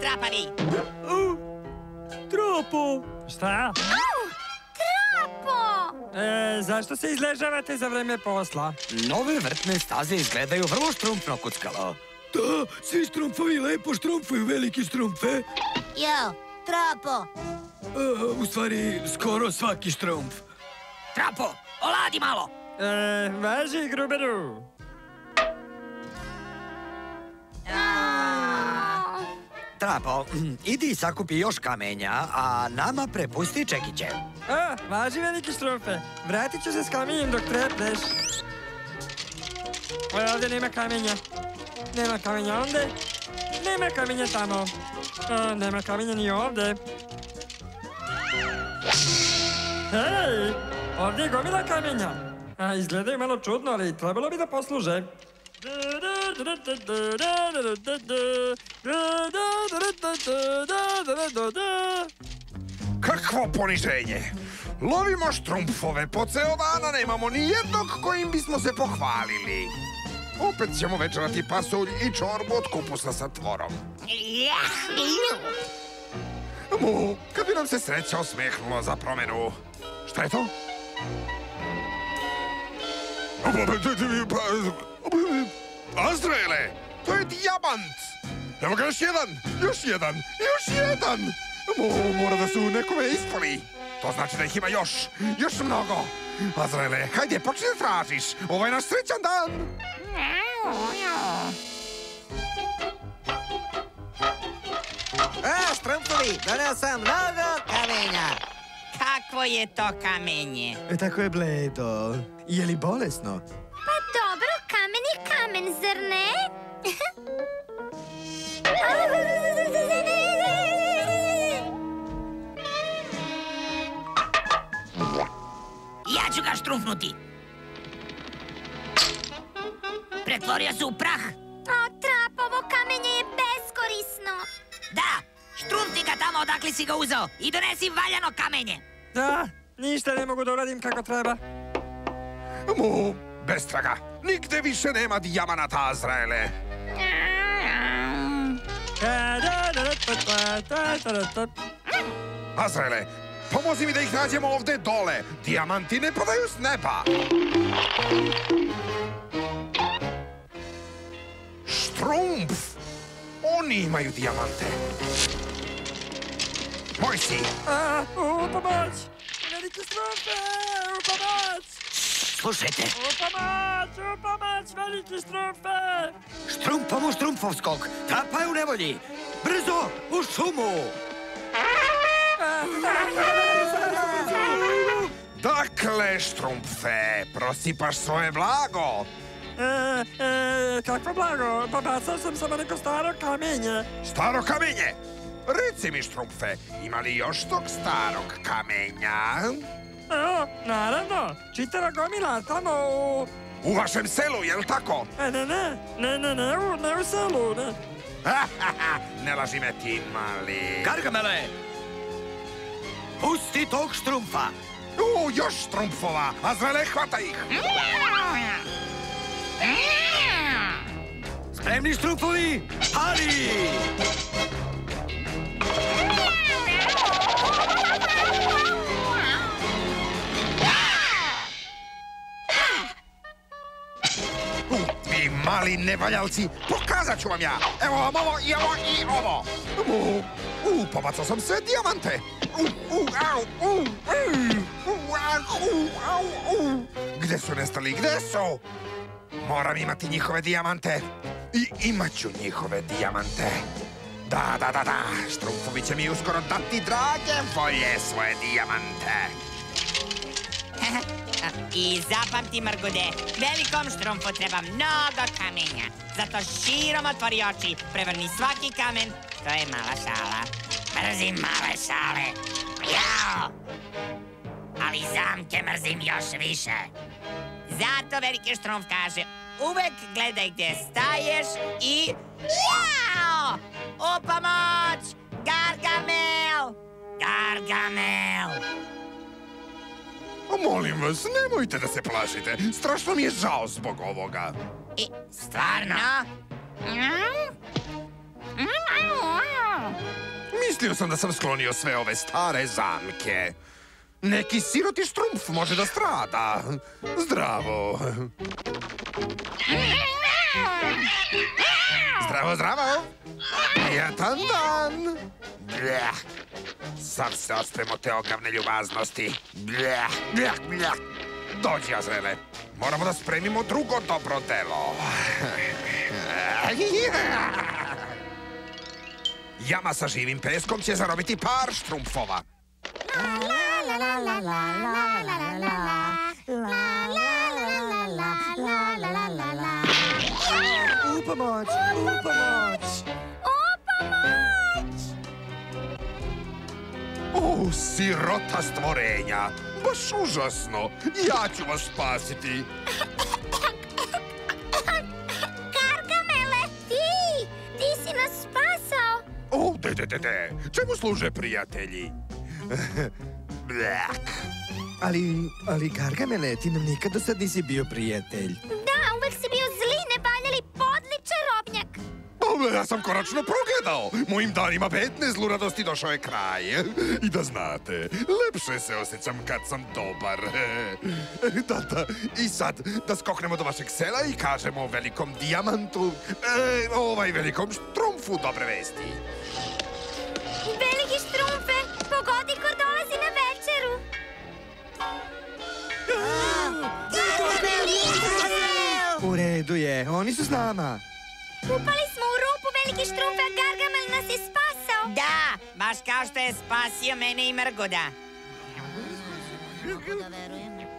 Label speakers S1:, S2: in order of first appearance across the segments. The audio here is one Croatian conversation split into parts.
S1: trapavi!
S2: Trapo!
S3: Šta?
S4: Trapo!
S3: E, zašto se izležavate za vreme posla?
S2: Nove vrtne staze izgledaju vrlo štrumpno, kuckalo. Da, svi štrumfovi lepo štrumfuju veliki štrumfe.
S4: Jo, trapo!
S2: Uh, u stvari, skoro svaki štrumf.
S1: Trapo, oladi malo!
S3: E, važi, Gruberu.
S2: Trapo, idi sakupi još kamenja, a nama prepusti čekiće.
S3: A, važi veliki štrumfe. Vratit ću se s kamenjem dok trepneš. E, ovdje nema kamenja. Nema kamenja ovdje. Nema kamenja tamo. A, nema kamenja ni ovdje. Hej, ovdje je gomila kamenja. Izgledaju malo čudno, ali trebalo bi da posluže.
S5: Kakvo poniženje! Lovimo štrumpfove po ceo dana, nemamo ni jednog kojim bismo se pohvalili. Opet ćemo večerati pasulj i čorbu od kupusa sa tvorom. Mu, kad bi nam se sreća osmehnulo za promenu. Šta je to? Azraele, to je dijamant! Evo ga još jedan, još jedan, još jedan! Mo, mora da su nekome ispali. To znači da ih ima još, još mnogo. Azraele, hajde, počni da tražiš. Ovo je naš srećan dan.
S6: E, štrumfovi, doneo sam mnogo kamenja.
S1: Kakvo je to kamenje?
S7: E, tako je bledo. Je li bolesno?
S4: Kamen, zar ne?
S1: Ja ću ga štrumfnuti. Pretvorio se u prah.
S4: O, trapovo kamenje je beskorisno.
S1: Da, štrumfni ga tamo odakle si ga uzeo i donesi valjano kamenje.
S3: Da, ništa ne mogu da uradim kako treba.
S5: Mu, bestraga, nigde više nema dijamanata, Azraele. Azraele, pomozi mi da ih nađemo ovde dole. Dijamanti ne padaju s neba. Štrumpf! Oni imaju dijamante. Moj si.
S3: A, u pomoć! Veliki strumfe! U pomoć!
S2: Slušajte,
S3: U pomoć! U pomoć! Veliki strumfe!
S2: štrumpom u štrumpovskog, trapa je u nevolji. Brzo, u šumu!
S5: Dakle, Štrumpfe, prosipaš svoje blago.
S3: E, e, kakvo blago, pa bacao sam samo neko staro kamenje.
S5: Staro kamenje! Reci mi, Štrumpfe, ima li još tog starog kamenja?
S3: Evo, naravno, čitava gomila tamo u...
S5: U vašem selu, jel tako?
S3: E, ne, ne, ne, ne, ne, u, ne u selu, ne.
S5: ne laži me ti, mali.
S2: Gargamele! Pusti tog štrumfa!
S5: U, još Štrumpfova! Azraele, hvata ih!
S2: Spremni štrumfovi, pali!
S5: Mali nevaljalci, pokazat ću vam ja! Evo vam ovo i ovo i ovo! U, pobacao sam sve dijamante! U, u, au, u, u. Gde su nestali, gde su? Moram imati njihove dijamante. I imat ću njihove dijamante. Da, da, da, da, Štrumfovi će mi uskoro dati drage volje svoje dijamante.
S1: I zapamti, Mrgude, velikom štrumfu treba mnogo kamenja. Zato širom otvori oči, prevrni svaki kamen. To je mala šala. Mrzim male šale. Jao! Ali zamke mrzim još više. Zato veliki štrumf kaže, uvek gledaj gdje staješ i... Jao! U pomoć! Gargamel! Gargamel!
S5: Molim vas, nemojte da se plašite. Strašno mi je žao zbog ovoga.
S1: I, stvarno?
S5: Mislio sam da sam sklonio sve ove stare zamke. Neki siroti štrumf može da strada. Zdravo. Zdravo, zdravo. Prijetan dan. Bljah. Sam se ostrem od te ogavne ljubaznosti. Bljah, bljah, bljah. Dođi, Azrele. Moramo da spremimo drugo dobro delo. Jama sa živim peskom će zarobiti par štrumfova.
S7: U pomoć, u pomoć.
S5: O, sirota stvorenja! Baš užasno! Ja ću vas spasiti!
S4: Gargamele, ti! Ti si nas spasao!
S5: O, de, de, de, de! Čemu služe prijatelji? Bljak.
S7: Ali, ali Gargamele, ti nam nikad do sad nisi bio prijatelj.
S5: Ja sam konačno progledao! Mojim danima petne zluradosti došao je kraj. I da znate, lepše se osjećam kad sam dobar. Da, da. I sad, da skoknemo do vašeg sela i kažemo velikom dijamantu, e, ovaj velikom štrumfu dobre vesti.
S4: Veliki štrumfe, pogodi ko dolazi na večeru!
S7: U redu je, oni su s nama.
S4: Upali smo u rupu, veliki štrumfe, a Gargamel nas je spasao!
S8: Da, baš kao što je spasio mene i Mrgoda.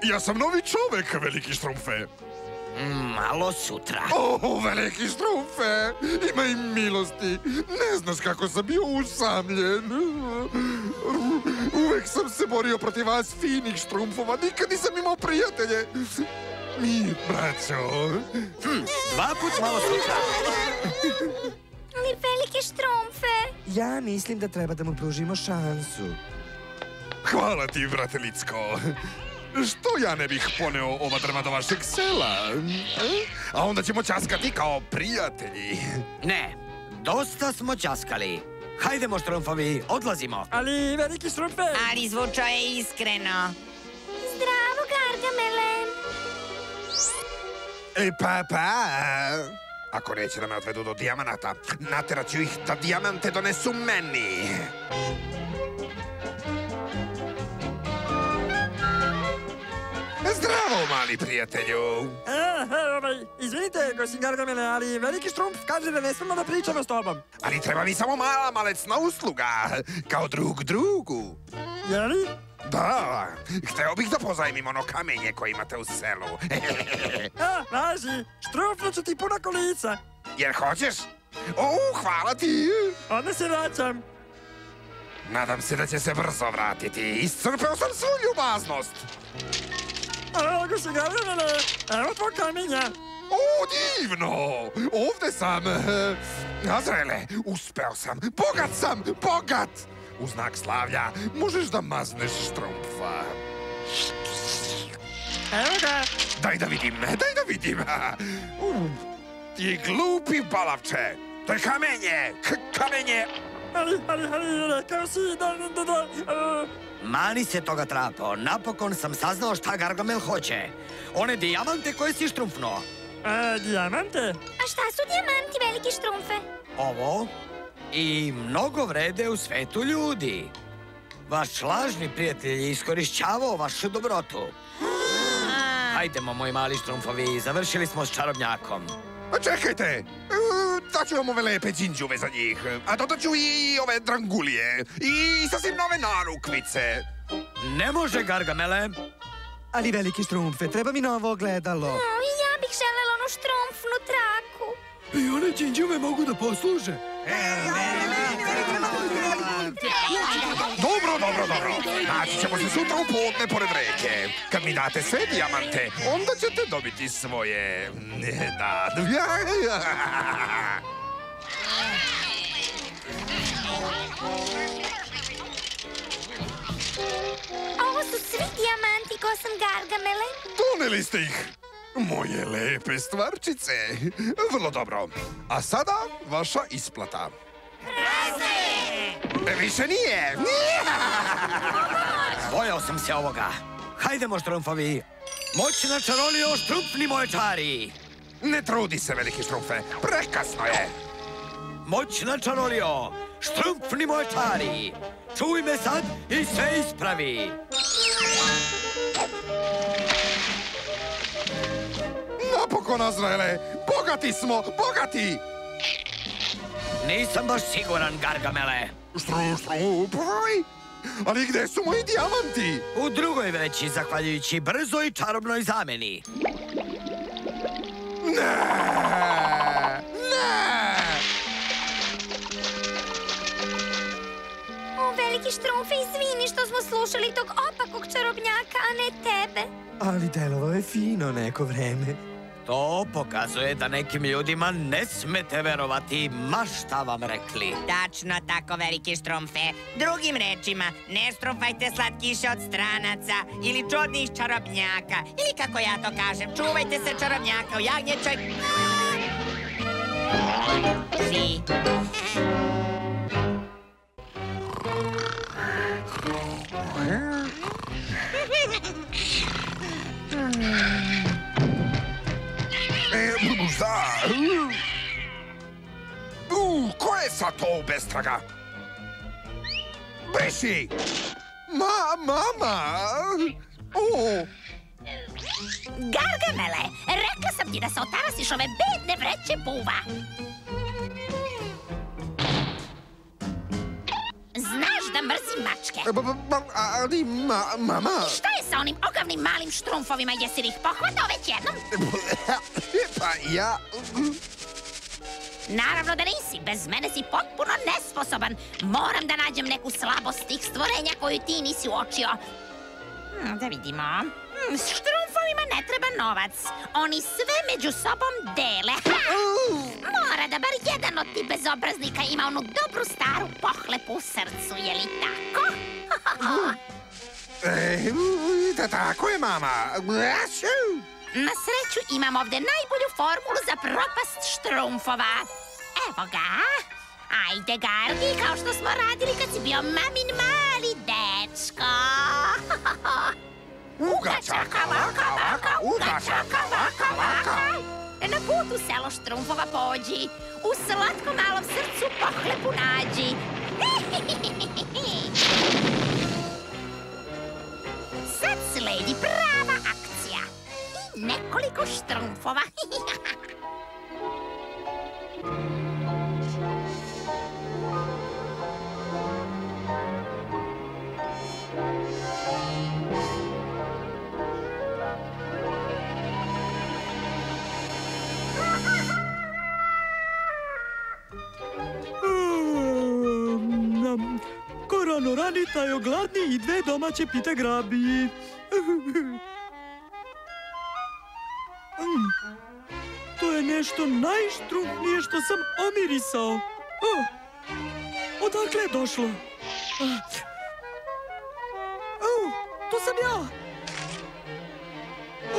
S5: Ja sam novi čovek, veliki štrumfe.
S2: Malo sutra.
S5: O, veliki štrumfe, ima im milosti. Ne znaš kako sam bio usamljen. Uvek sam se borio protiv vas finih štrumfova, nikad nisam imao prijatelje. Mir, braćo.
S2: Dva put malo sutra.
S4: Ali veliki štrumfe!
S7: Ja mislim da treba da mu pružimo šansu.
S5: Hvala ti, brate Licko. Što ja ne bih poneo ova drva do vašeg sela? A onda ćemo časkati kao prijatelji.
S2: Ne, dosta smo ćaskali. Hajdemo, štrumfovi, odlazimo.
S9: Ali, veliki štrumfe!
S8: Ali zvučao je iskreno.
S5: Pa pa. Ako neće da me odvedu do dijamanata, nateraću ih da dijamante donesu meni. Zdravo, mali prijatelju.
S9: E, e, ovaj, izvinite, gosim Gargamele, ali veliki štrumf kaže da ne smemo da pričamo s tobom.
S5: Ali treba mi samo mala malecna usluga, kao drug drugu.
S9: Jeli?
S5: Da, hteo bih da pozajmim ono kamenje koje imate u selu.
S9: A, važi, štrumfnuću ti puna kolica.
S5: Jer hoćeš? O, hvala ti.
S9: Onda se vraćam.
S5: Nadam se da će se brzo vratiti. Iscrpeo sam svu ljubaznost.
S9: Evo, gosim Gargamele, evo tvoj kamenja.
S5: O, divno! Ovde sam. Azrele, uspeo sam. Bogat sam, bogat! U znak slavlja možeš da mazneš štrumfa.
S9: Evo ga.
S5: Daj da vidim, daj da vidim. Ti glupi balavče. To je kamenje, k- kamenje.
S9: Ali, ali, ali, rekao si da, da, da,
S2: Mani se toga trapo, napokon sam saznao šta Gargamel hoće. One dijamante koje si štrumfno.
S9: e, dijamante.
S4: A šta su dijamanti, veliki štrumfe?
S2: Ovo i mnogo vrede u svetu ljudi. Vaš lažni prijatelj je iskorišćavao vašu dobrotu. Hajdemo, moji mali štrumfovi, završili smo s čarobnjakom.
S5: A čekajte, e, daću vam ove lepe džinđuve za njih. A dodat ću i ove drangulije. I sasvim nove narukvice.
S2: Ne može, Gargamele.
S7: Ali veliki štrumfe, treba mi novo ogledalo.
S4: I ja bih želela onu štrumfnu traku.
S2: I one džinđuve mogu da posluže.
S5: Dobro, dobro, dobro. Naći ćemo se sutra u podne pored reke. Kad mi date sve dijamante, onda ćete dobiti svoje... Da.
S4: Ovo su svi dijamanti ko sam Gargamele.
S5: Doneli ste ih. Moje lepe stvarčice. Vrlo dobro. A sada vaša isplata.
S4: Razne!
S5: E, Više nije!
S2: Bojao sam se ovoga. Hajdemo, štrumfovi. Moćna čarolio, štrumfni močari.
S5: Ne trudi se, veliki štrumfe. Prekasno je.
S2: Moćna čarolio, štrumfni močari. Čuj me sad i sve ispravi.
S5: Napokon, Azraele! Bogati smo, bogati!
S2: Nisam baš siguran, Gargamele.
S5: Štru, štrumpoj! Ali gde su moji dijamanti?
S2: U drugoj vreći, zahvaljujući brzoj čarobnoj zameni.
S5: Ne! Ne!
S4: O, veliki štrumfe, izvini što smo slušali tog opakog čarobnjaka, a ne tebe.
S7: Ali delovo je fino neko vreme.
S2: To pokazuje da nekim ljudima ne smete verovati ma šta vam rekli.
S1: Tačno tako, veliki štrumfe. Drugim rečima, ne štrumfajte slatkiše od stranaca ili čudnih čarobnjaka. Ili kako ja to kažem, čuvajte se čarobnjaka u jagnječoj... Si.
S5: E, У, кое са то обестрага?
S10: Беше! Ма, мама! О! Гаргамеле, рекла съм ти да се отарасиш ове бедне врече бува!
S5: Знаеш да мръзи мачке! Е, мама...
S10: Šta sa onim ogavnim malim štrumfovima, jesi li ih pohvatao već jednom?
S5: Pa ja...
S10: Naravno da nisi, bez mene si potpuno nesposoban. Moram da nađem neku slabost tih stvorenja koju ti nisi uočio. Hmm, da vidimo. Hmm, s štrumfovima ne treba novac. Oni sve među sobom dele. Ha! Mora da bar jedan od tih bezobraznika ima onu dobru staru pohlepu u srcu, je li tako?
S5: E, da, tako je, mama.
S10: Na sreću imam ovde najbolju formulu za propast štrumfova. Evo ga. Ajde, Gargi, kao što smo radili kad si bio mamin mali dečko.
S5: Uga, čaka, vaka, vaka, uga, čaka, vaka, vaka.
S10: Na putu selo štrumfova pođi, u slatko malom srcu pohlepu nađi.
S9: Nam, Korano rani, tajo gladni i dve domaće pite grabi. Nešto najštrumnije što sam omirisao. Oh, odakle je došlo? Oh, to sam ja.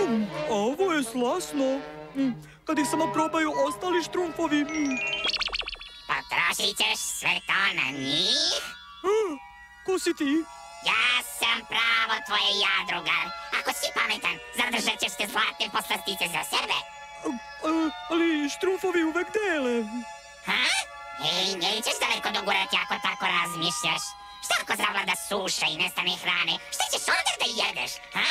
S9: Mm, ovo je slasno. Mm, Kad ih samo probaju ostali štrumfovi. mm.
S10: Potrošit ćeš sve to na njih?
S9: Ko si ti?
S10: Ja sam pravo tvoje ja, drugar. Ako si pametan, zadržat ćeš te zlatne poslastice za sebe.
S9: Ali štrumfovi uvek dele.
S10: Ha? Ej, nećeš daleko dogurati ako tako razmišljaš. Šta ako zavlada suša i nestane hrane? Šta ćeš onda da jedeš, ha?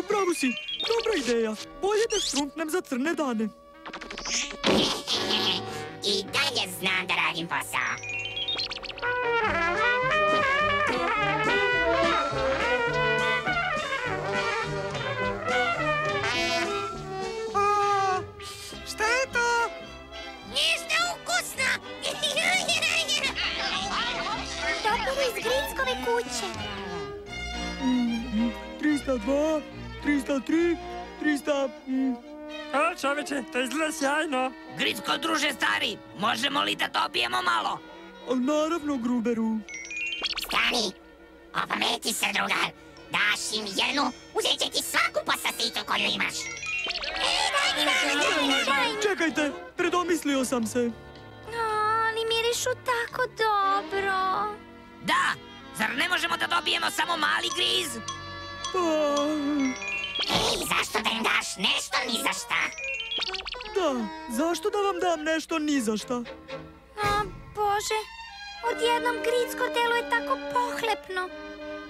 S9: Upravo si. Dobra ideja. Bolje da štrumfnem za crne dane.
S10: I dalje znam da radim posao.
S4: Kuće.
S9: Mm, 302, 303, 300... mm. A, čoveče, to izgleda sjajno.
S1: Gricko, druže stari, možemo li da dobijemo malo?
S9: A, Naravno, Gruberu.
S10: Stani! Opameti se, drugar! Daš im jednu, uzet će ti svaku poslasticu koju imaš.
S9: Čekajte, predomislio sam se.
S4: Ali miriš baš u tako dobro.
S8: Da, zar ne možemo da dobijemo samo mali griz?
S9: Pa,
S11: Ej, zašto da im daš nešto ni za šta?
S9: da, zašto da vam dam nešto ni za šta?
S4: A, Bože, odjednom Gricko deluje tako pohlepno.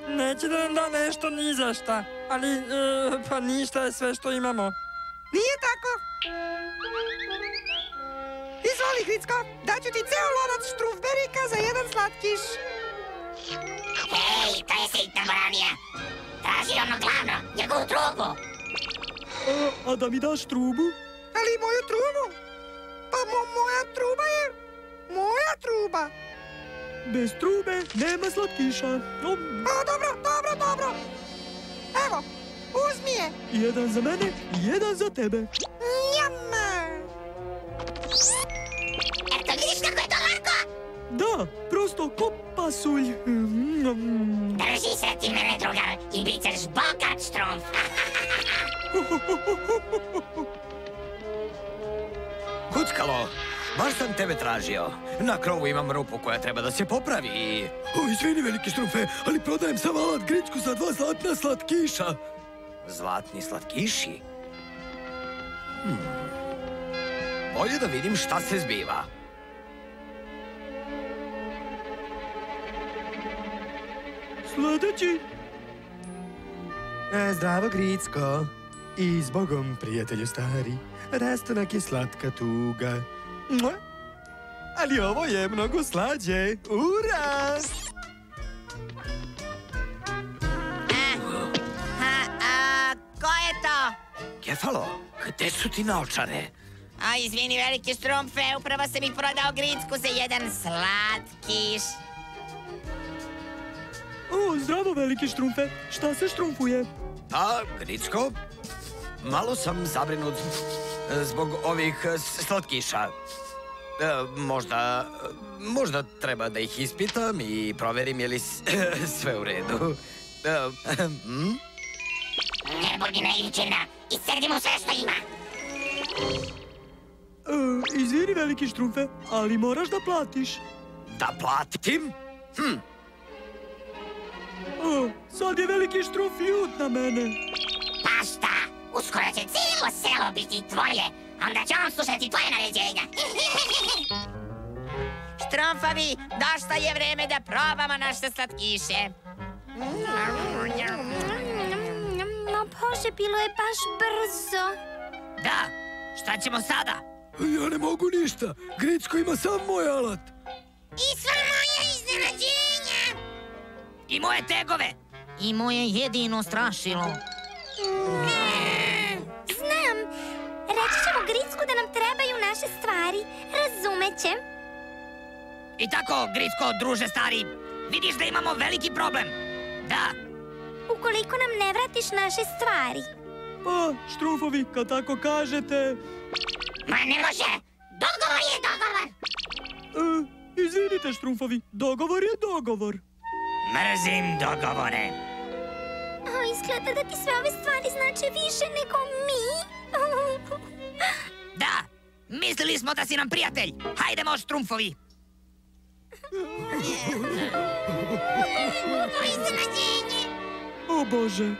S9: Neće da nam da nešto ni za šta, ali e, pa ništa je sve što imamo.
S6: Nije tako. Izvoli, Gricko, daću ti ceo lonac štrufberika za jedan slatkiš.
S11: Ej, to je sitna boranija. Traži ono glavno, njegovu trubu.
S9: A, a da mi daš trubu?
S6: Ali moju trubu? Pa mo- moja truba je... Moja truba.
S9: Bez trube nema slatkiša.
S6: A, dobro, dobro, dobro. Evo, uzmi je.
S9: jedan za mene, jedan za tebe. Ko pasulj. Mm,
S11: Drži se ti mene, drugar, i bit ćeš bogat štrumf.
S2: Kuckalo, baš sam tebe tražio. Na krovu imam rupu koja treba da se popravi.
S12: O, izvini, veliki štrufe, ali prodajem sam alat gričku za dva zlatna slatkiša.
S2: Zlatni slatkiši? Hmm. Bolje da vidim šta se zbiva.
S9: Sledeći.
S7: E, zdravo, Gricko. I s Bogom, prijatelju stari. Rastanak je slatka tuga. Mua. Ali ovo je mnogo slađe. Ura!
S11: A, ko je to?
S2: Kefalo, gde su ti naočare?
S11: A, izvini, veliki štrumfe, upravo sam ih prodao Gricku za jedan slatkiš.
S9: O, zdravo, veliki štrumfe. Šta se štrumfuje?
S2: A, Gricko, malo sam zabrinut e, zbog ovih e, slatkiša. E, možda, možda treba da ih ispitam i proverim je li sve u redu. Mm?
S11: Ne budi naivčina, iscedi mu sve što ima.
S9: E, izvini, veliki štrumfe, ali moraš da platiš.
S2: Da platim?
S9: O, sad je veliki štrumf ljut na mene.
S11: Pa šta, uskoro će cijelo selo biti tvoje, onda će on slušati tvoje naređenja. Štrumfovi, došlo je vreme da probamo naše slatkiše.
S4: No, Bože, bilo je baš brzo.
S8: Da, šta ćemo sada?
S12: Ja ne mogu ništa. Gricko ima sam moj alat.
S11: I sva moja iznenađenja.
S8: I moje tegove. I moje jedino strašilo.
S4: Znam, reći ćemo Gricku da nam trebaju naše stvari. Razumeće.
S8: I tako, Gricko, druže stari, vidiš da imamo veliki problem. Da,
S4: Ukoliko nam ne vratiš naše stvari.
S9: Pa, štrumfovi, kad tako kažete...
S11: Ma ne može, dogovor je dogovor.
S9: E, izvinite, štrumfovi, dogovor je dogovor.
S8: Mrzim dogovore.
S4: O, izgleda da ti sve ove stvari znače više nego mi.
S8: Da, mislili smo da si nam prijatelj. Hajdemo, štrumfovi.
S11: Iznenađenje.
S9: O Bože,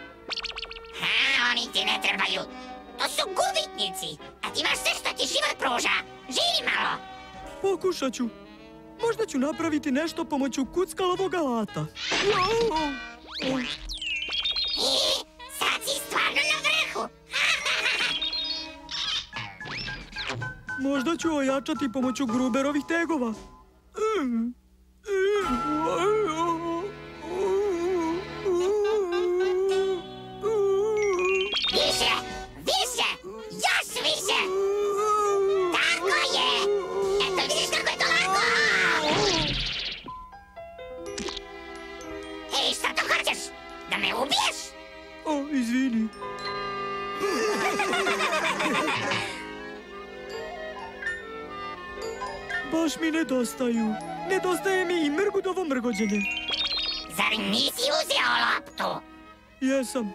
S11: Ha, oni ti ne trebaju. To su gubitnici, a ti imaš sve što ti život pruža. Živi malo.
S9: pokušat ću. Možda ću napraviti nešto pomoću kuckalovog alata.
S11: Sad si stvarno na vrhu.
S9: Možda ću ojačati pomoću Gruberovih tegova. Nedostaju. Nedostaje mi i mrgudovo mrgođenje.
S11: Zar nisi uzeo loptu?
S9: Jesam.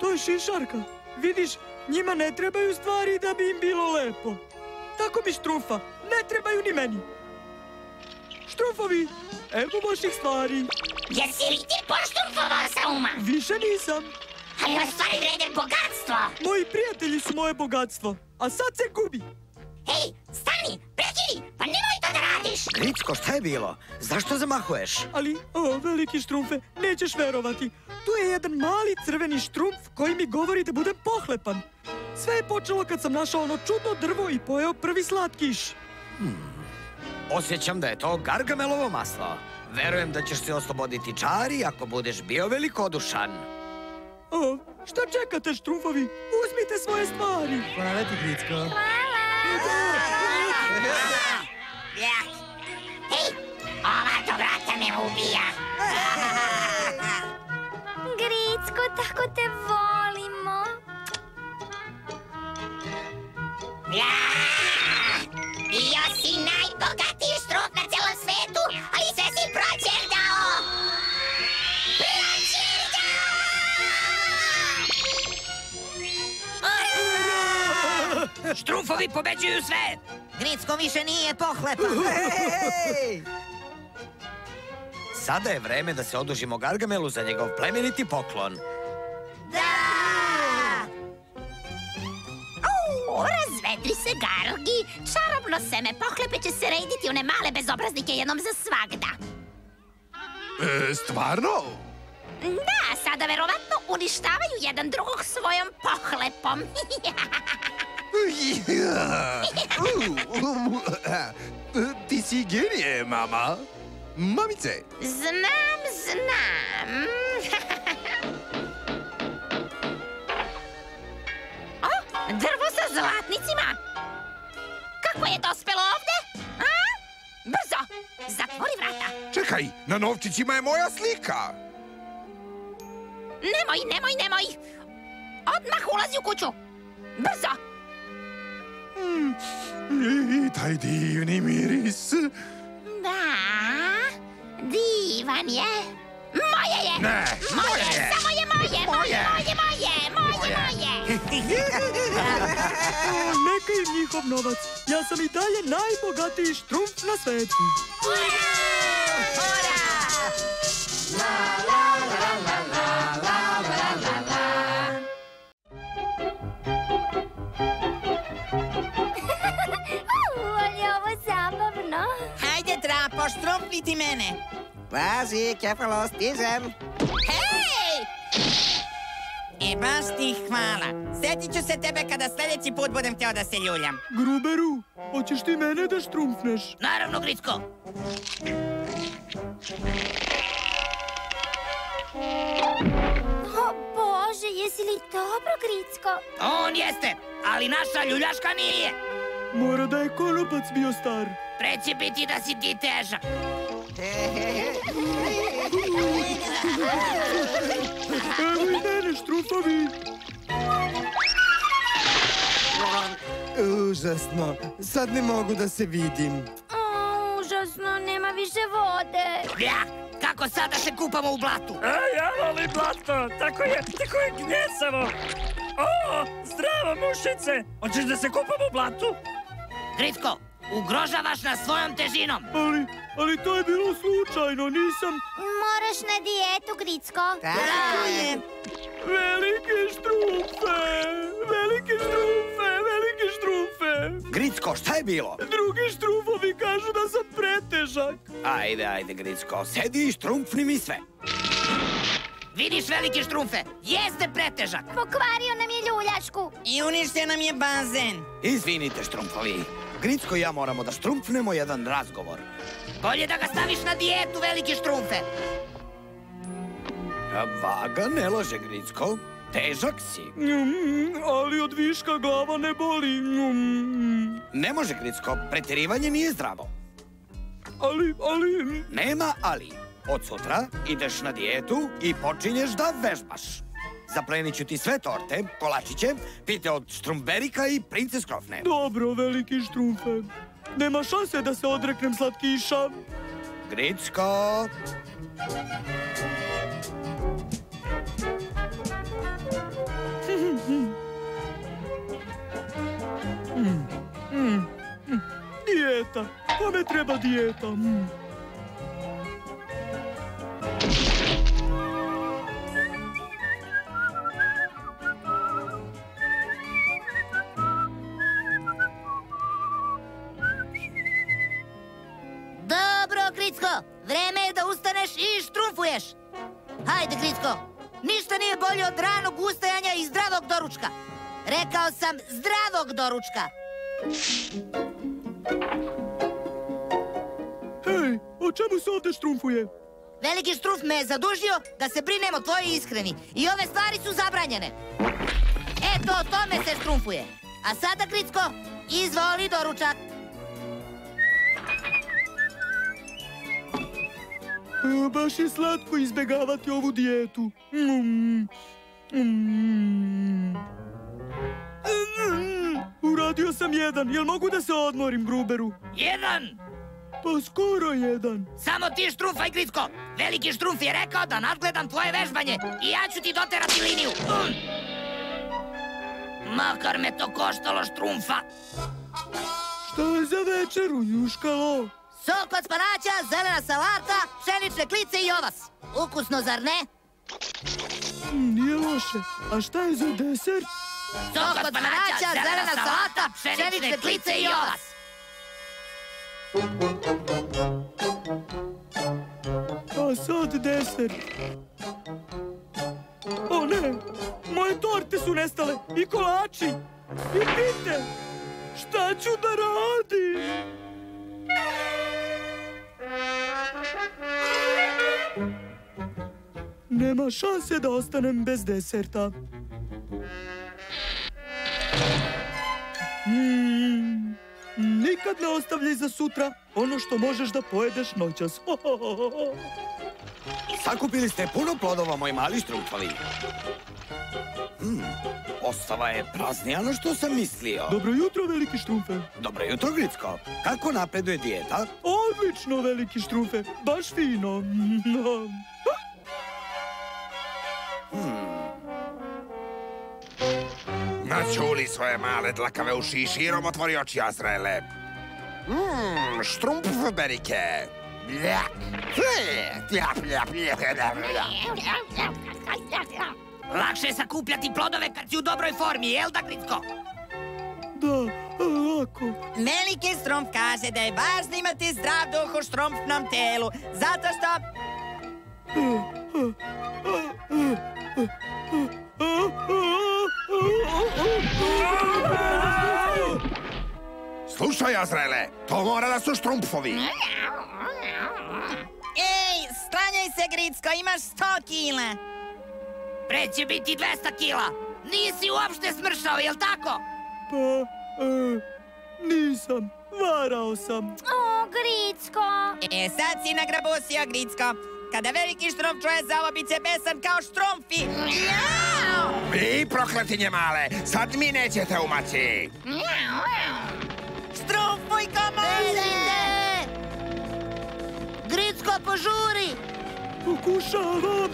S9: To je šišarka. Vidiš, Njima ne trebaju stvari da bi im bilo lepo. Tako bi štrumfa, ne trebaju ni meni. Štrumfovi, evo vaših stvari.
S11: Jesi li ti poštrumfovao sa uma?
S9: Više nisam.
S11: Ali ove stvari vrede bogatstvo.
S9: Moji prijatelji su moje bogatstvo, a sad se gubi.
S11: Hej, stani, prekini, pa nemoj to da radiš.
S2: Gricko, šta je bilo? Zašto zamahuješ?
S9: Ali, o, veliki štrumfe, nećeš verovati. Tu je jedan mali crveni štrumf koji mi govori da budem pohlepan. Sve je počelo kad sam našao ono čudno drvo i pojeo prvi slatkiš.
S2: Osjećam da je to gargamelovo maslo. Verujem da ćeš se osloboditi čari ako budeš bio velikodušan.
S9: O, šta čekate, štrumfovi? Uzmite svoje stvari.
S7: Hvala ti, Gricko.
S11: Jak. Hej, ova dobrata me ubija.
S4: Gricko, tako te volimo.
S11: Ja!
S8: Štrumfovi pobeđuju sve!
S1: Gricko više nije pohlepan.
S2: Sada je vreme da se odužimo Gargamelu za njegov plemeniti poklon.
S11: O, razvedri se, Gargi. Čarobno seme pohlepe će se rediti one male bezobraznike jednom za svagda.
S5: E, stvarno?
S11: Da, sada verovatno uništavaju jedan drugog svojom pohlepom.
S5: Ti si genije, mama. Mamice,
S11: znam, znam. o, drvo sa zlatnicima. Kako je dospelo ovde? A? Brzo, zatvori vrata.
S5: čekaj, na novčićima je moja slika.
S11: Nemoj, nemoj, nemoj. Odmah ulazi u kuću. Brzo.
S5: Taj divni miris.
S11: Da, divan je. Moje je.
S5: Ne,
S11: Moje,
S5: moje je.
S11: samo je moje, moje, moje, moje, moje, moje.
S9: Neka im njihov novac. Ja sam i dalje najbogatiji štrumf na svetu.
S4: U,
S1: Hajde, trapo, štrumfni ti mene.
S6: Pazi, kefalo, stižem.
S1: Hej! E, baš ti hvala. Sjetit ću se tebe kada sljedeći put budem htio da se ljuljam.
S9: Gruberu, hoćeš ti mene da štrumfneš?
S8: Naravno, Gricko.
S4: O Bože, jesi li dobro, Gricko?
S8: On jeste, ali naša ljuljaška nije.
S9: Mora da je konopac bio star.
S8: Pre će biti da si ti težak.
S9: Evo i mene, štrumfovi.
S7: Užasno. Sad ne mogu da se vidim.
S4: O, užasno, nema više vode.
S8: Ja, kako sada se kupamo u blatu?
S9: A ja volim blato, tako je, tako je gnjecavo. O, zdravo mušice, hoćeš da se kupamo u blatu?
S8: Gricko, ugrožavaš nas svojom težinom.
S9: Ali, ali to je bilo slučajno, nisam
S4: Moraš na dijetu, Gricko.
S6: Tako je.
S9: velike štrufe, velike štrufe, velike štrufe.
S2: Gricko, šta je bilo?
S9: Drugi štrufovi kažu da sam pretežak.
S2: Ajde, ajde, Gricko, sedi i štrumfni mi sve.
S8: Vidiš velike štrumfe, jeste pretežak.
S4: Pokvario nam je ljuljašku.
S1: I uništio nam je bazen.
S2: Izvinite, štrumfovi. Gricko i ja moramo da štrumfnemo jedan razgovor.
S8: Bolje da ga staviš na dijetu, velike štrumfe.
S2: A vaga ne laže, Gricko. Težak si.
S9: Mm, ali od viška glava ne boli. Mm,
S2: Ne može, Gricko, pretjerivanje nije zdravo.
S9: ali, ali...
S2: Nema ali. Od sutra ideš na dijetu i počinješ da vežbaš. Zaplenit ću ti sve torte, kolačiće, pite od štrumberika i princes krofne.
S9: Dobro, veliki štrumfe. Nema šanse da se odreknem slatkiša.
S2: Gricko! Dijeta!
S9: Kome treba dijeta?
S13: Vreme je da ustaneš i štrumfuješ. Hajde, Gricko, ništa nije bolje od ranog ustajanja i zdravog doručka. Rekao sam zdravog doručka.
S9: Hej, o čemu se ovdje štrumfuje?
S13: Veliki štrumf me je zadužio da se brinem o tvojoj ishrani. I ove stvari su zabranjene. Eto, o tome se štrumfuje. A sada, Gricko, izvoli doručak.
S9: Baš je slatko izbjegavati ovu dijetu. Mm. Mm. Uradio sam jedan, jel mogu da se odmorim, Gruberu?
S8: Jedan!
S9: Pa skoro jedan.
S8: Samo ti štrumfaj, Gricko! Veliki štrumf je rekao da nadgledam tvoje vežbanje i ja ću ti doterati liniju. Mm. Makar me to koštalo štrumfa.
S9: Šta je za večeru, Juškalo?
S13: Sok od spanaća, zelena salata, pšenične klice i ovas. Ukusno, zar ne?
S9: Mm, Nije loše. A šta je za desert?
S13: Sok od spanaća, zelena salata, pšenične klice i ovas.
S9: A sad desert. O ne, moje torte su nestale i kolači i pite. Šta ću da radim? Nema šanse da ostanem bez deserta. Mm, nikad ne ostavljaj za sutra ono što možeš da pojedeš noćas.
S2: Sakupili ste puno plodova, moji mali štrumfovi. Hmm, ostava je praznija no što sam mislio.
S9: Dobro jutro, veliki štrufe.
S2: Dobro jutro, Gricko. Kako napreduje dijeta?
S9: Odlično, veliki štrufe. Baš fino.
S14: Kačuli svoje male dlakave uši i širom otvori oči Azraele. Mmm, štrumpf berike.
S8: Lakše je sakupljati plodove kad si u dobroj formi, jel da, Gritko?
S9: Da, lako.
S1: Melike Štromf kaže da je važno imati zdrav duh u štrumpnom telu, zato što...
S14: Slušaj, Azraele, to mora da su štrumpfovi.
S1: Ej, sklanjaj se, Gricko, imaš 100 kila.
S8: Pre će biti 200 kila. Nisi uopšte smršao, jel tako?
S9: Pa, e, nisam. Varao sam.
S4: O, Gricko.
S1: E, sad si nagrabusio, Gricko. Kada veliki Štrumpf čuje za ovo, bit će besan kao štrumfi. Jao!
S14: Vi prokletinje male, sad mi nećete umaći.
S1: Štrumpfuj ko može!
S13: Bežite! Gricko, požuri!
S9: Pokušavam.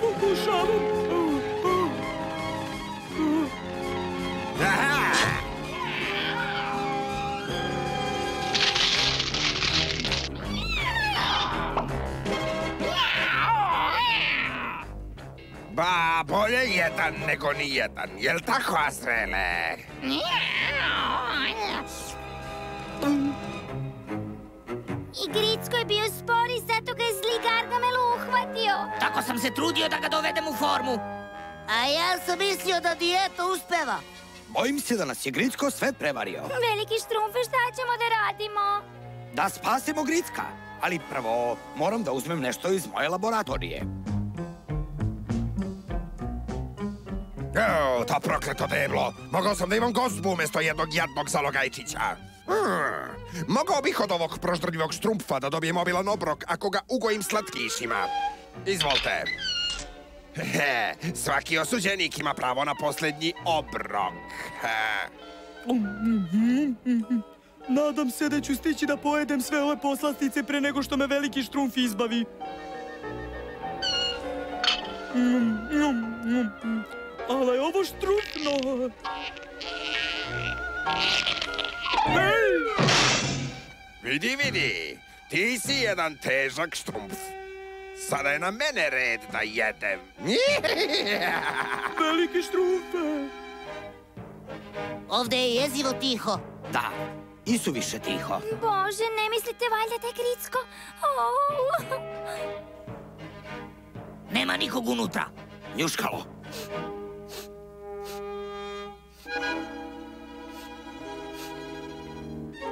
S9: Pokušavam.
S14: Ba, bolje jedan nego ni jedan, jel tako, Azrele?
S4: I Gricko je bio spori, zato ga je zli Gargamel uhvatio.
S8: Tako sam se trudio da ga dovedem u formu.
S13: A ja sam mislio da dijeta uspeva.
S2: Bojim se da nas je Gricko sve prevario.
S4: Veliki Štrumfe, šta ćemo da radimo?
S2: Da spasimo Gricka, ali prvo moram da uzmem nešto iz moje laboratorije.
S14: O, to prokleto deblo. Mogao sam da imam gozbu umjesto jednog jadnog zalogajčića. Hmm. Mogao bih od ovog proždrljivog štrumpfa da dobijem obilan obrok ako ga ugojim slatkišima. Izvolite. Hehe, svaki osuđenik ima pravo na posljednji obrok. He.
S9: Nadam se da ću stići da pojedem sve ove poslastice pre nego što me veliki štrumf izbavi. Ali je ovo štrumfno. Ej!
S14: Vidi, vidi, ti si jedan težak štrumf. Sada je na mene red da jedem.
S9: Veliki štrumfe!
S13: Ovde je jezivo tiho.
S2: Da, i su više tiho.
S4: Bože, ne mislite valjda da je Gricko? Oh.
S13: Nema nikog unutra.
S2: Njuškalo.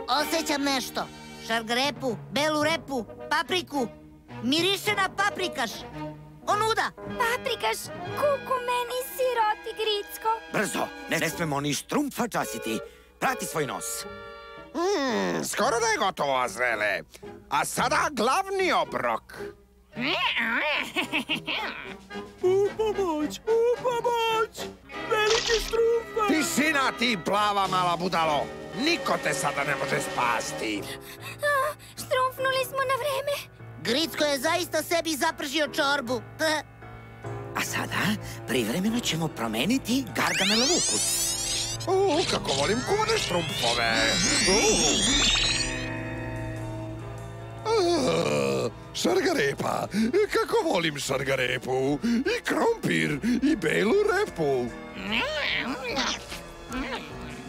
S13: Osjećam nešto. Šargarepu, belu repu, papriku. Miriše na paprikaš. Onuda.
S4: Paprikaš, kuku meni siroti Gricko.
S2: Brzo, ne, ne smemo ni štrumfa časiti. Prati svoj nos.
S14: Hmm, skoro da je gotovo, Azrele. A sada glavni obrok.
S9: U pomoć, u pomoć! Veliki štrumfe!
S14: Tišina ti plava mala budalo. Niko te sada ne može spasti.
S4: Štrumfnuli smo na vreme.
S13: Gricko je zaista sebi zapržio čorbu.
S2: A sada privremeno ćemo promeniti Gargamelov ukus.
S14: U, kako volim kuvane štrumpove. Uh, šargarepa, kako volim šargarepu. I krompir, i belu repu.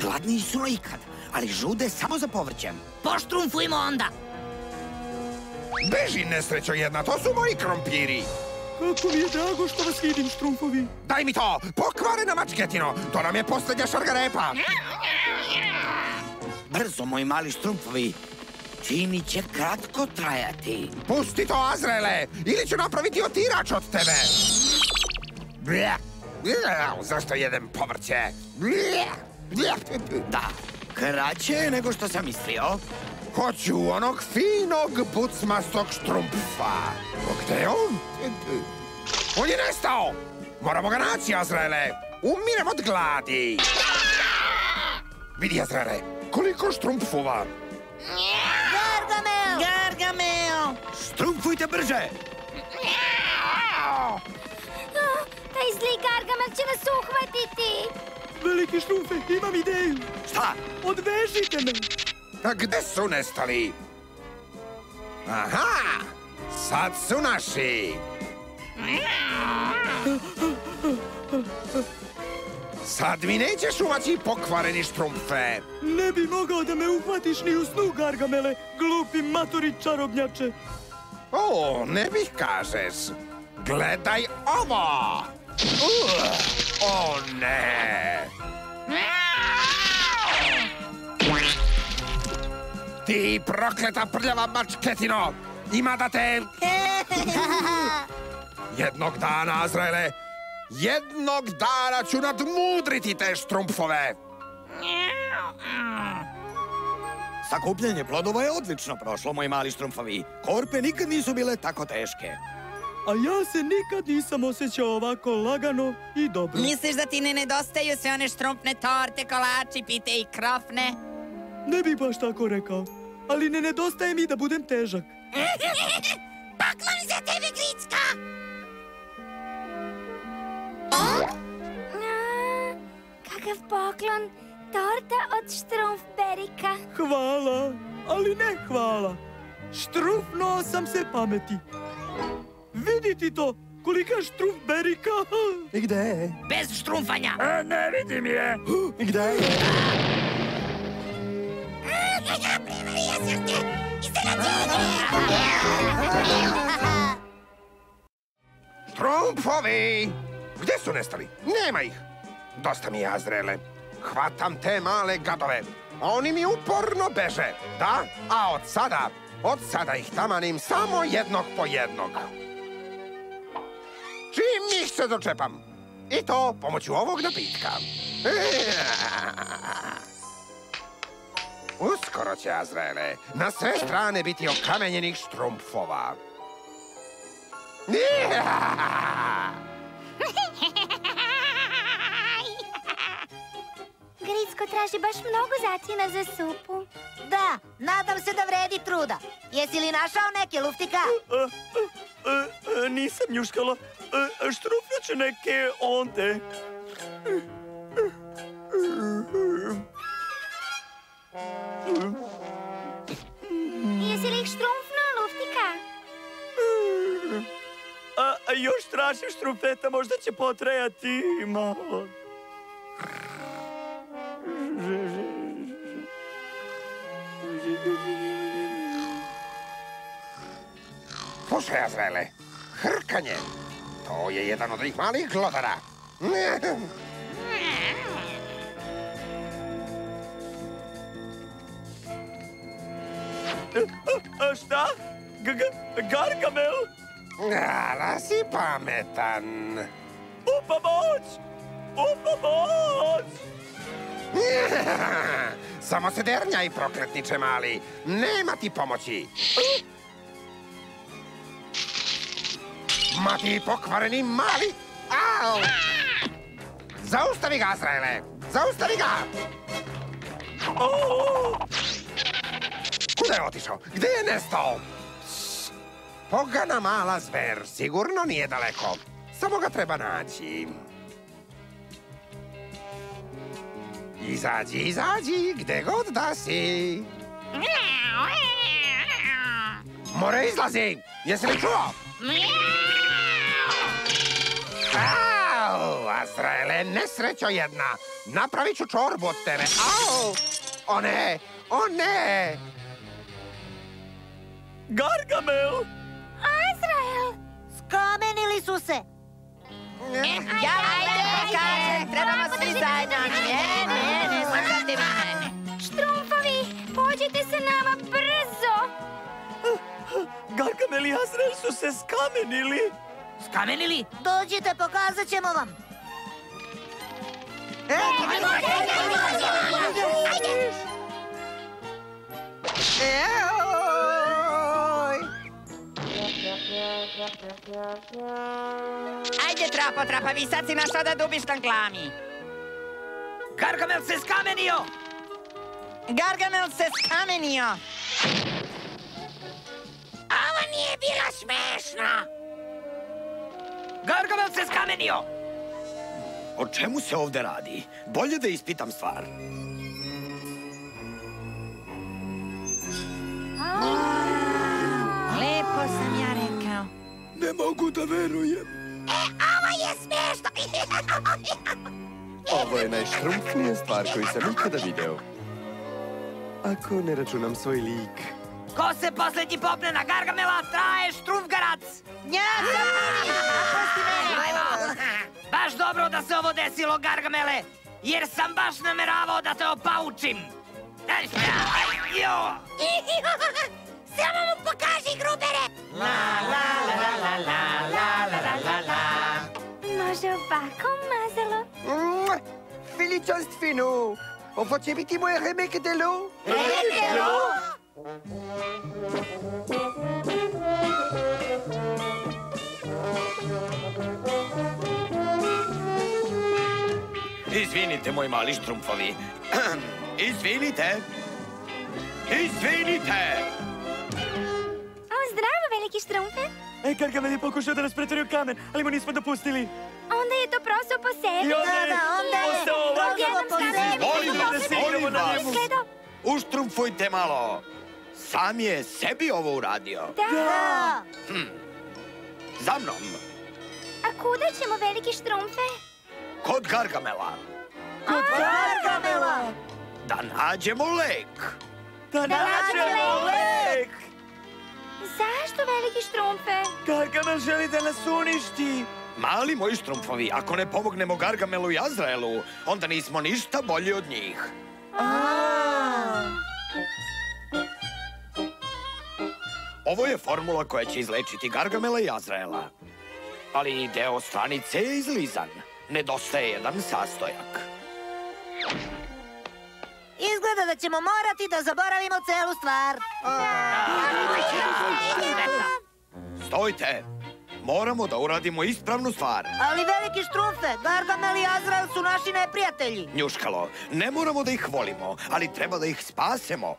S2: Gladniji su no ikad, ali žude samo za povrćem.
S13: Poštrumfujmo onda.
S14: Beži, nesrećo jedna, to su moji krompiri.
S9: Kako mi je drago što vas vidim, štrumfovi.
S14: Daj mi to, pokvarena mačketino, to nam je posljednja šargarepa.
S2: Brzo, moji mali štrumfovi. Čini će kratko trajati.
S14: Pusti to, Azrele, ili ću napraviti otirač od tebe. Bleh. Bleh, Zašto jedem povrće? Bleh.
S2: Da, kraće je nego što sam mislio.
S14: Hoću onog finog bucmastog štrumpfa. Gde je on? On je nestao! Moramo ga naći, Azrele! Umirem od gladi! Vidi, Azrele, koliko štrumpfova!
S2: Štrumfujte brže!
S4: Ah, taj zli Gargamel će nas uhvatiti.
S9: Veliki štrumfe, imam ideju.
S2: Šta?
S9: Odvežite me.
S14: A gde su nestali? Aha! Sad su naši! Sad mi nećeš umaći pokvareni štrumpfe!
S9: Ne bi mogao da me uhvatiš ni u snu, Gargamele, glupi matori čarobnjače.
S14: O, ne kažeš. Gledaj ovo! O ne! Ti prokleta prljava mačketino! Ima da te... Jednog dana, Azraele, jednog dana ću nadmudriti te štrumpfove!
S2: Sakupljanje plodova je odlično prošlo, moji mali štrumfovi. Korpe nikad nisu bile tako teške.
S9: A ja se nikad nisam osjećao ovako lagano i dobro.
S1: Misliš da ti ne nedostaju sve one štrumpne torte, kolači, pite i krofne?
S9: Ne bih baš tako rekao. Ali ne nedostaje mi da budem težak.
S11: Poklon za tebe, Gricka!
S4: Ah, kakav poklon. Torta od štrumfberika.
S9: Hvala, ali ne hvala. Štrufnuo sam se pameti. Vidi ti to, kolika štrumfberika.
S7: I gde je?
S11: Bez štrumfanja!
S9: E, ne vidim je.
S7: I gde je?
S11: Prevario sam te! Iznenađenje!
S14: Gde su nestali? Nema ih! Dosta mi je, Azrele. Hvatam te male gadove. Oni mi uporno beže. Da? A od sada, od sada ih tamanim samo jednog po jednog. Čim ih se dočepam. I to pomoću ovog napitka. Uskoro će, Azrele, na sve strane biti okamenjenih štrumpfova.
S4: Gricko traži baš mnogo začina za supu.
S13: Da, nadam se da vredi truda. Jesi li našao neke luftika?
S9: A, nisam njuškala. Štrupio ću neke onde. Jesi li ih štrumfnuo, luftika? A još tražim štrumpeta, možda će potrejati malo.
S14: Slušaj, Azraele, hrkanje. To je jedan od onih malih glodara.
S9: A šta? G -g Gargamel?
S14: Ala, si pametan.
S9: U pomoć! U pomoć!
S14: Samo se dernjaj, prokletniče mali. Nema ti pomoći. Ma ti pokvareni mali! Au! Zaustavi ga, Azraele! Zaustavi ga! Kuda je otišao? Gde je nestao? Pogana mala zver, sigurno nije daleko. Samo ga treba naći. Izađi, izađi, gde god da si. More izlazi! Jesi li čuo? Au, Azraele, nesrećo jedna. Napravit ću čorbu od tebe. Au! O ne, o ne!
S9: Gargamel!
S13: Azrael! Skamenili su se!
S1: Ja vam ne pokažem, trebamo svi zajedno. Ne, ne, ne, slušajte mene.
S4: Štrumfovi, pođite se nama brzo!
S9: Gargamel i Azrael su se skamenili.
S8: Skamenili?
S13: Dođite, pokazat ćemo vam!
S1: Ajde, trapo, trapavi, sad si našao da dubiš tam klami.
S8: Gargamel se skamenio!
S1: Gargamel se skamenio.
S8: Ovo nije bilo smešno! Gargamel se skamenio!
S2: O čemu se ovde radi? Bolje da ispitam stvar.
S1: Lepo
S12: Ne mogu da verujem.
S8: Ovo je smešno!
S7: Ovo je najštrumpnija stvar koju sam ikada video. Ako ne računam svoj lik.
S8: Ko se posljednji popne na Gargamela, traje štrumfgarac! Baš dobro da se ovo desilo, Gargamele, jer sam baš nameravao da te opaučim. Jo! Samo mu pokaži, grubere!
S4: La, la, la,
S6: la, la, la, la,
S1: la, la, la, la.
S4: Może obakom, Mazelo?
S6: Mm, Feliciost finu! Owoczewity moje remek delu! Remek delu?
S2: Izvinite, moj mali štrumfovi. Izvinite. Izvinite.
S9: E, Gargamel je pokušao da nas pretvori u kamen, ali mu nismo dopustili.
S4: Onda je to prosao po sebi.
S9: I onda je
S13: Da, da, onda je odjednom po sebi.
S2: Molim vas,
S9: Da
S2: molim vas. Uštrumfujte malo. Sam je sebi ovo uradio.
S13: Da.
S2: Za mnom.
S4: a kuda ćemo, veliki štrumfe?
S2: Kod Gargamela.
S9: Kod Gargamela!
S2: Da nađemo lek.
S9: Da nađemo lek!
S4: Zašto, veliki štrumfe?
S9: Gargamel želi da nas uništi.
S2: Mali moji štrumfovi, ako ne pomognemo Gargamelu i Azraelu, onda nismo ništa bolji od njih. Ovo je formula koja će izlečiti Gargamela i Azraela. Ali deo stranice je izlizan. Nedostaje jedan sastojak.
S13: Izgleda da ćemo morati da zaboravimo celu stvar.
S2: Stojte! Moramo da uradimo ispravnu stvar.
S13: Ali veliki štrumfe, Gargamel i Azrael su naši neprijatelji.
S2: Njuškalo, ne moramo da ih volimo, ali treba da ih spasemo.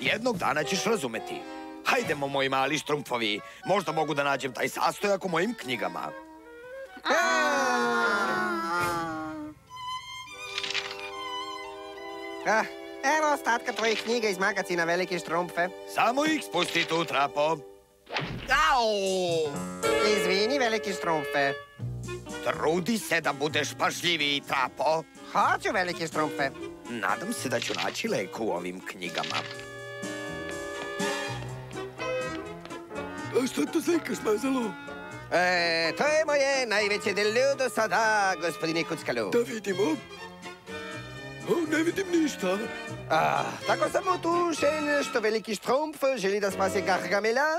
S2: Jednog dana ćeš razumeti. Hajdemo, moji mali štrumfovi. Možda mogu da nađem taj sastojak u mojim knjigama.
S6: Ah, evo ostatka tvojih knjiga iz magazina Velike štrumpfe.
S2: Samo ih spusti tu, trapo.
S5: Au!
S6: Izvini, veliki štrumfe.
S2: Trudi se da budeš pažljiviji, Trapo.
S6: Hoću, veliki štrumfe.
S2: Nadam se da ću naći lek u ovim knjigama.
S12: A šta to zekaš, mazalo?
S6: E, to je moje najveće delo do sada, gospodine Kuckalu.
S12: Da vidimo. O, ne vidim ništa.
S6: Ah, tako sam otušen što veliki štrumf želi da spase Gargamela.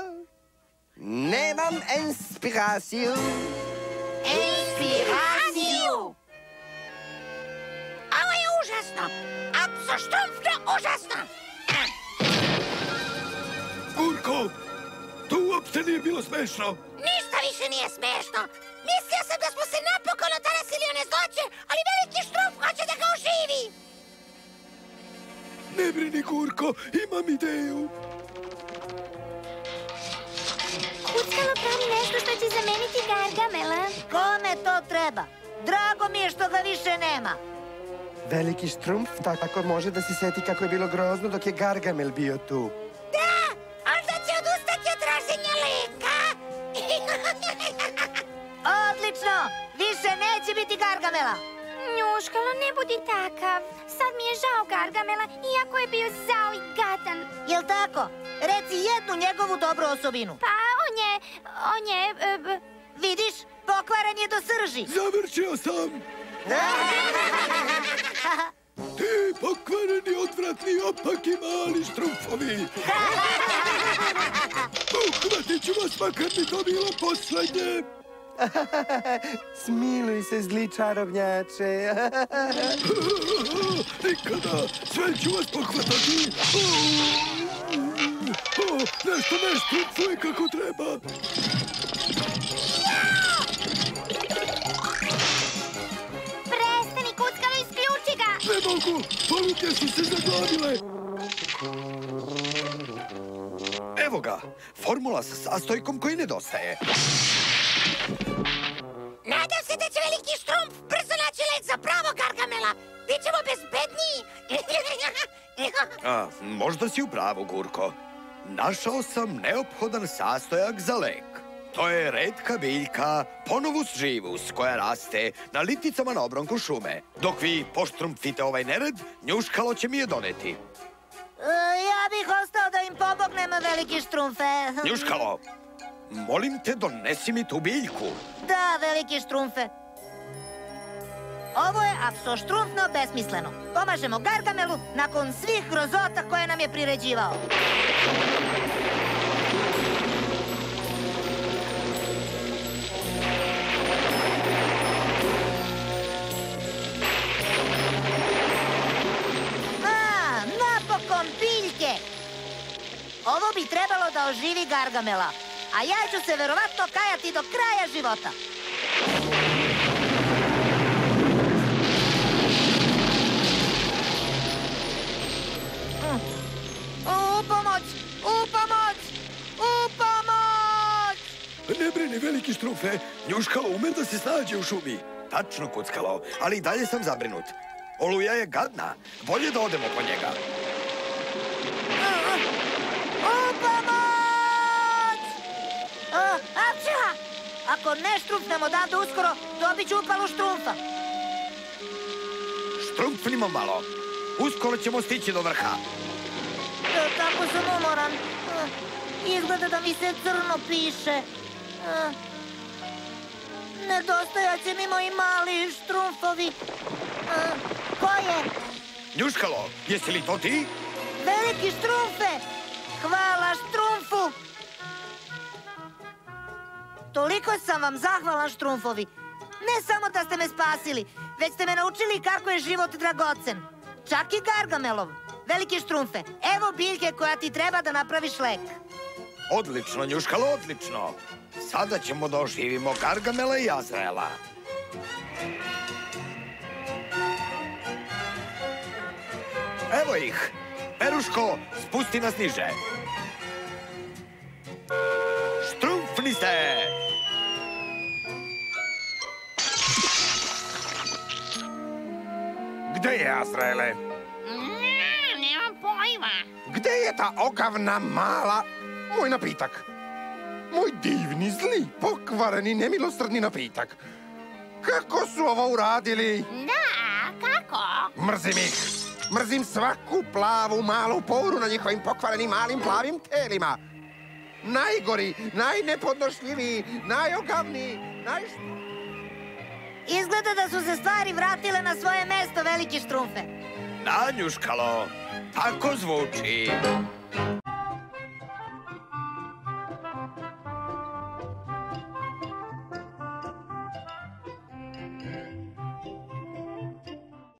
S6: Nemam inspiraciju.
S11: Inspiraciju! Ovo je užasno! Apsoštrumpno užasno!
S12: Gurko, to uopšte nije bilo smešno.
S11: Ništa više nije smešno! Mislio sam da smo se napokon otarasili one zloće, ali veliki štrumpf hoće da ga oživi!
S12: Ne brini, Gurko, imam ideju.
S4: Kuckalo pravi nešto što će zameniti Gargamela.
S13: Kome to treba? Drago mi je što ga više nema.
S6: Veliki štrumf tako može da se seti kako je bilo grozno dok je Gargamel bio tu.
S11: Da! Onda će odustati od traženja leka!
S13: Odlično! Više biti Gargamela.
S4: Njuškalo, ne budi takav. Sad mi je žao Gargamela, iako je bio zao i gadan.
S13: Jel tako? Reci jednu njegovu dobru osobinu.
S4: Pa, on je... on je... e,
S13: Vidiš, pokvaren je do srži.
S12: Završio sam. Ti pokvareni, odvratni, opaki mali štrumfovi. Uhvatit ću vas, makar mi to bilo poslednje.
S6: Smiluj se, zli čarobnjače.
S12: Nikada, sve ću vas pohvatati. O, nešto ne štrumfuje kako treba.
S4: Prestani, Kuckalo, isključi ga!
S12: Ne mogu, poluke su se zaglavile.
S2: Evo ga, formula sa sastojkom koji nedostaje.
S11: Nadam se da će veliki štrumpf brzo naći lek za pravo Gargamela. Bićemo bezbedniji.
S2: A, možda si u pravu, Gurko. Našao sam neophodan sastojak za lek. To je redka biljka Ponovus živus koja raste na liticama na obronku šume. Dok vi poštrumpfite ovaj nered, njuškalo će mi je doneti.
S13: E, ja bih ostao da im pomognem, veliki štrumfe.
S2: Njuškalo, molim te donesi mi tu biljku.
S13: Da, veliki štrumfe. Ovo je apsoštrumfno besmisleno. Pomažemo Gargamelu nakon svih grozota koje nam je priređivao. A, napokon biljke! Ovo bi trebalo da oživi Gargamela, a ja ću se verovatno kajati do kraja života. Mm. U pomoć! U pomoć! U pomoć!
S12: Ne brini, veliki štrumfe, njuškalo ume da se snađe u šumi.
S2: Tačno, kuckalo, ali i dalje sam zabrinut. Oluja je gadna. Bolje da odemo po njega.
S13: U pomoć! A, apša! Ako ne štrumfnemo odavde uskoro, dobit ću upalu štrumfa.
S2: Štrumpnimo malo. Uskoro ćemo stići do vrha.
S13: E, Tako sam umoran. E, Izgleda da mi se crno piše. E, Nedostajaće mi moji mali štrumfovi. E, Ko je?
S2: Njuškalo, jesi li to ti?
S13: Veliki štrumfe! Hvala štrumfu! Toliko sam vam zahvalan štrumfovi. Ne samo da ste me spasili, već ste me naučili kako je život dragocen. Čak i Gargamelov. Veliki štrumfe, evo biljke koja ti treba da napraviš lek.
S2: Odlično, Njuškalo, odlično. Sada ćemo da oživimo Gargamela i Azraela. Evo ih. Peruško, spusti nas niže. Štrumpni ste!
S5: Gde je Azraele?
S11: Ne, nemam pojma.
S5: Gde je ta ogavna mala... Moj napitak. Moj
S14: divni, zli, pokvareni, nemilosrdni napitak. Kako su ovo uradili?
S11: Da, kako?
S14: Mrzim ih. Mrzim svaku plavu malu poru na njihovim pokvarenim malim plavim telima. Najgori, najnepodnošljiviji, najogavniji, naj...
S13: Izgleda da su se stvari vratile na svoje mesto, veliki štrumfe.
S2: Nanjuškalo, tako zvuči.